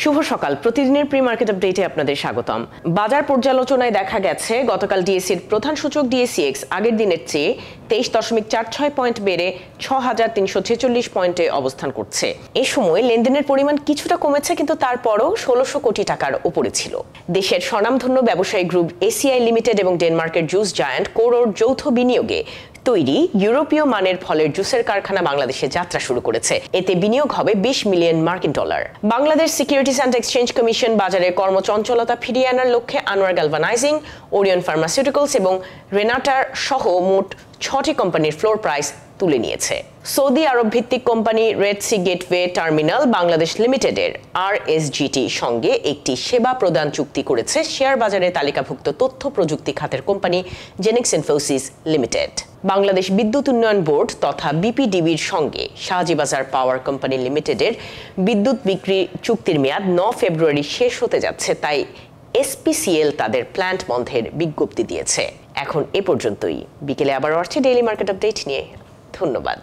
শুভ সকাল। প্রতিদিনের pre market আপডেটে আপনাদের স্বাগতম। বাজার পর্যালোচনায় দেখা গেছে, গতকাল ডিএসির প্রধান সূচক ডিএসিএক্স আগের দিনের চেয়ে তেইশ দশমিক চার ছয় পয়েন্ট বেড়ে ছ হাজার তিনশো ছেচল্লিশ পয়েন্টে অবস্থান করছে। এ সময় লেনদেনের পরিমাণ কিছুটা কমেছে, কিন্তু তারপরও ষোলোশো কোটি টাকার উপরে ছিল। দেশের স্বনামধন্য ব্যবসায়ী গ্রুপ এসিআই লিমিটেড এবং ডেনমার্কের জুস জায়ান্ট কোরোর যৌথ বিনিয়োগে তৈরি ইউরোপীয় মানের ফলের জুসের কারখানা বাংলাদেশে যাত্রা শুরু করেছে। এতে বিনিয়োগ হবে বিশ মিলিয়ন মার্কিন dollar. Bangladesh securities and exchange commission বাজারে কর্মচঞ্চলতা ফিরিয়ে আনার লক্ষ্যে আনোয়ার গ্যালভানাইজিং ওরিয়ন ফার্মাসিউটিক্যালস এবং রেনাটার সহ মোট ছটি কোম্পানির ফ্লোর প্রাইস তুলে নিয়েছে। সৌদি আরব ভিত্তিক company Red Sea Gateway Terminal Bangladesh লিমিটেডের আর সঙ্গে একটি সেবা প্রদান চুক্তি করেছে। শেয়ার বাজারে তালিকাভুক্ত তথ্য প্রযুক্তি খাতের company Genex Infosys Limited Bangladesh বিদ্যুৎ উন্নয়ন বোর্ড তথা বিপিডিবির সঙ্গে শাহজিবাজার পাওয়ার কোম্পানি লিমিটেডের বিদ্যুৎ বিক্রি চুক্তির মেয়াদ ন ফেব্রুয়ারি শেষ হতে যাচ্ছে, তাই এসপিসিএল তাদের প্ল্যান্ট বন্ধের বিজ্ঞপ্তি দিয়েছে। এখন এ পর্যন্তই। বিকেলে আবার আসছে ডেইলি মার্কেট আপডেট নিয়ে। ধন্যবাদ।